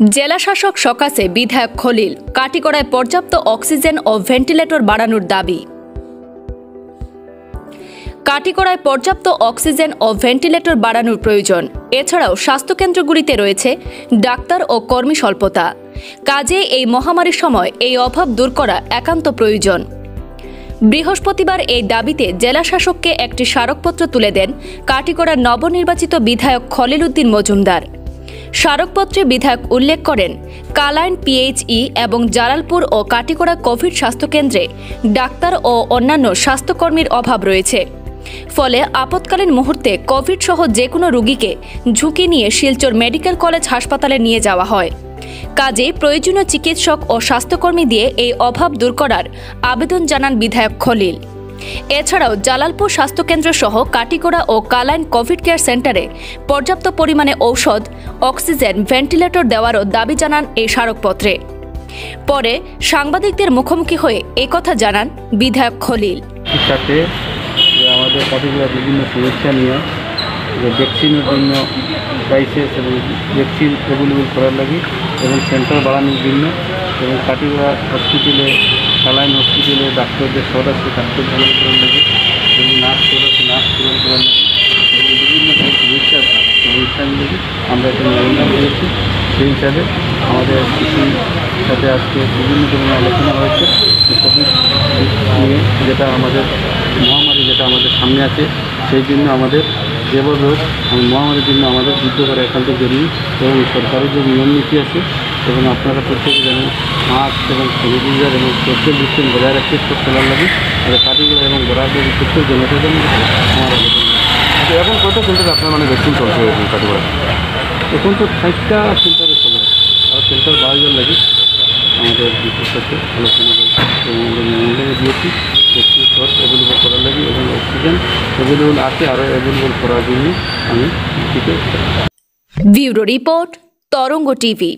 জেলা শাসক সকাশে বিধায়ক খলিল কাটিকড়ায় পর্যাপ্ত অক্সিজেন ও ভেন্টিলেটর বাড়ানোর দাবি। কাটিকড়ায় পর্যাপ্ত অক্সিজেন ও ভেন্টিলেটর বাড়ানোর প্রয়োজন। এছাড়াও স্বাস্থ্যকেন্দ্রগুলিতে রয়েছে ডাক্তার ও কর্মী স্বল্পতা। কাজে এই মহামারীর সময় এই অভাব দূর করা একান্ত প্রয়োজন। বৃহস্পতিবার এই দাবিতে জেলা শাসককে একটি স্মারকপত্র তুলে দেন কাটিগড়ার নবনির্বাচিত বিধায়ক খলিল উদ্দিন মজুমদার। স্মারকপত্রে বিধায়ক উল্লেখ করেন, কালাইন, পিএইচই এবং জালালপুর ও কাটিগড়া কোভিড স্বাস্থ্যকেন্দ্রে ডাক্তার ও অন্যান্য স্বাস্থ্যকর্মীর অভাব রয়েছে। ফলে আপৎকালীন মুহূর্তে কোভিড সহ যে কোনো রোগীকে ঝুঁকি নিয়ে শিলচর মেডিকেল কলেজ হাসপাতালে নিয়ে যাওয়া হয়। কাজে প্রয়োজনীয় চিকিৎসক ও স্বাস্থ্যকর্মী দিয়ে এই অভাব দূর করার আবেদন জানান বিধায়ক খলিল। এছাড়াও জালালপুর স্বাস্থ্যকেন্দ্র সহ কাটিগোড়া ও কালাইন কোভিড কেয়ার সেন্টারে পর্যাপ্ত পরিমাণে ঔষধ, অক্সিজেন, ভেন্টিলেটর দেওয়ারও দাবি জানান এই স্মারকপত্রে। পরে সাংবাদিকদের মুখোমুখি হয়ে একথা জানান বিধায়ক খলিল। আমাদের পার্টিকুলার বিভিন্ন সমস্যা নিয়ে ভ্যাকসিনের জন্য প্রাইসেস এবং ভ্যাকসিন করার লাগে এবং সেন্টার বাড়ানোর জন্য এবং কাটিগড়া হসপিটালে সালাইন হসপিটালে ডাক্তারদের সদস্য ডাক্তার প্রদান করার লাগে এবং নার্স সদস্য নার্স প্রদান করার এবং বিভিন্ন সমস্যা সমস্যা নিয়ে আমরা একটা নিবন্ধন করেছি। সেই হিসাবে আমাদের কৃষির সাথে আজকে বিভিন্ন ধরনের আলোচনা হয়েছে। কোভিড নিয়ে যেটা আমাদের মহামারী যেটা আমাদের সামনে আছে, সেই জন্য আমাদের যেভাবে হোক মহামারীর জন্য আমাদের যুদ্ধ করা একান্ত জরুরি এবং সরকারের যে নিয়ম নীতি আছে, এবং আপনারা প্রত্যেকে জানেন, মাস্ক এবং স্যানিটাইজার এবং সোশ্যাল ডিস্টেন্স বজায় রাখতে সব চলার লাগে। আর কাটিগুলো এবং বরাবর প্রত্যেক জন্য আমার আচ্ছা এখন কয়টা সেন্টারে আপনার মানে ভ্যাকসিন চলছে কাটিগড়া এখন তো ষাটটা সেন্টারে চলে আর সেন্টার বাড়াবার লাগে। আমাদের বিশেষ সাথে আলোচনা হয়েছে এবং আমরা মেমোরিয়ালে দিয়েছি ভ্যাকসিন শট অ্যাভেলেবল করার লাগে এবং অ্যাভেলেবল আছে আরও অ্যাভেলেবল করার জন্য আমি ব্যুরো রিপোর্ট তরঙ্গ টিভি